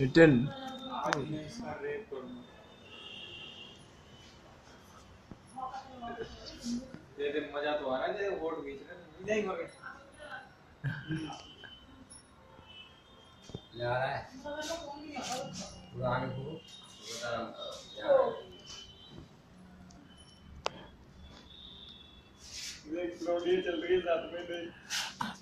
return मज़ा तो आ रहा है वोट रहे नहीं जा रहा है पूरा को बता रहा हूँ चल रही साथ में नहीं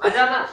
我叫娜